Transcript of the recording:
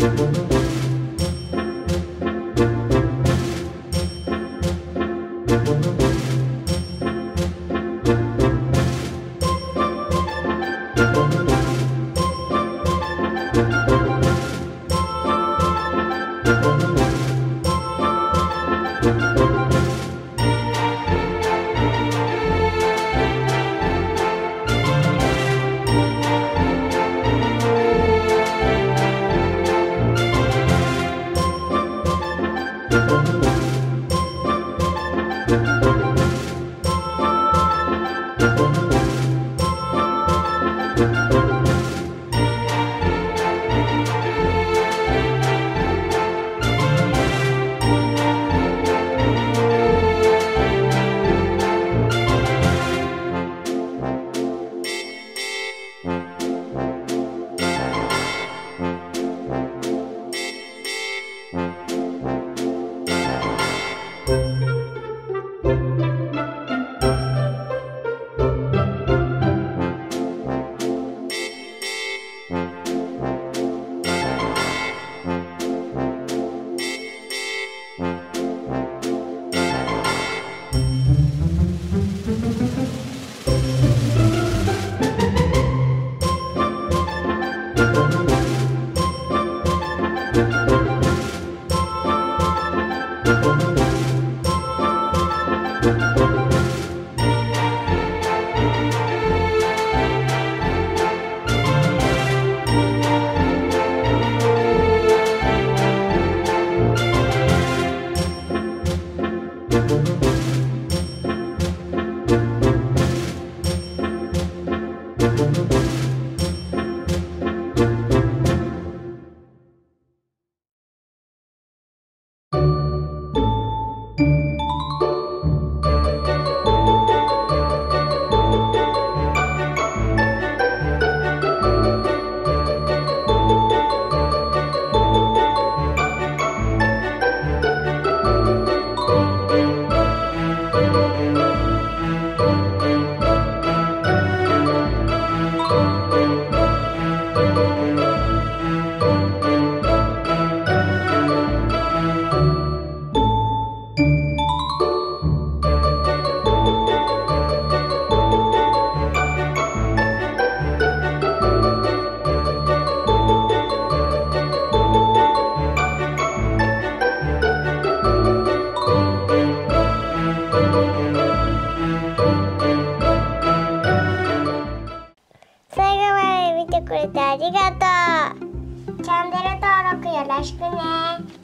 thank you Música 最後まで見てくれてありがとう。チャンネル登録よろしくね。